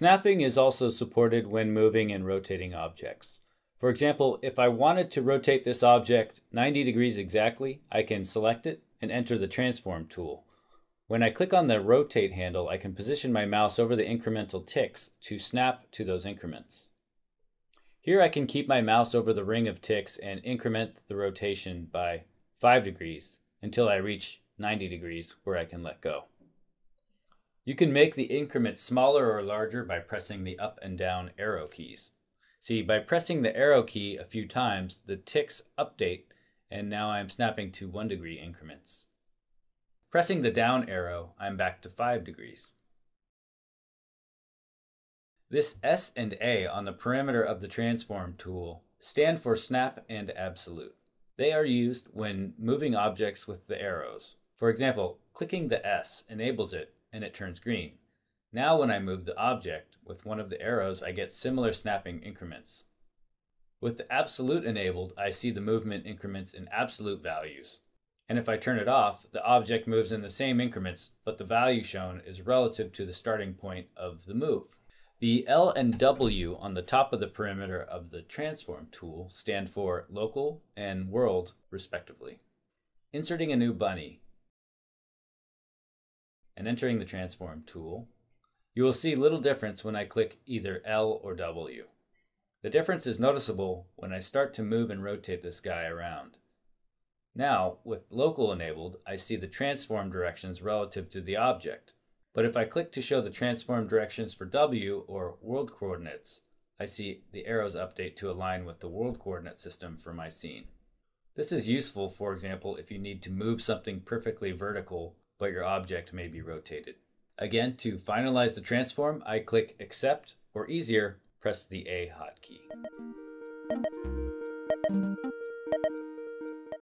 Snapping is also supported when moving and rotating objects. For example, if I wanted to rotate this object 90 degrees exactly, I can select it and enter the transform tool. When I click on the rotate handle, I can position my mouse over the incremental ticks to snap to those increments. Here I can keep my mouse over the ring of ticks and increment the rotation by 5 degrees until I reach 90 degrees where I can let go. You can make the increment smaller or larger by pressing the up and down arrow keys. See, by pressing the arrow key a few times, the ticks update and now I'm snapping to 1 degree increments. Pressing the down arrow, I'm back to 5 degrees. This S and A on the perimeter of the transform tool stand for snap and absolute. They are used when moving objects with the arrows. For example, clicking the S enables it and it turns green. Now when I move the object with one of the arrows, I get similar snapping increments. With the absolute enabled, I see the movement increments in absolute values. And if I turn it off, the object moves in the same increments, but the value shown is relative to the starting point of the move. The L and W on the top of the perimeter of the transform tool stand for local and world respectively. Inserting a new bunny and entering the transform tool, you will see little difference when I click either L or W. The difference is noticeable when I start to move and rotate this guy around. Now, with local enabled, I see the transform directions relative to the object. But if I click to show the transform directions for W or world coordinates, I see the arrows update to align with the world coordinate system for my scene. This is useful, for example, if you need to move something perfectly vertical but your object may be rotated. Again, to finalize the transform, I click Accept, or easier, press the A hotkey.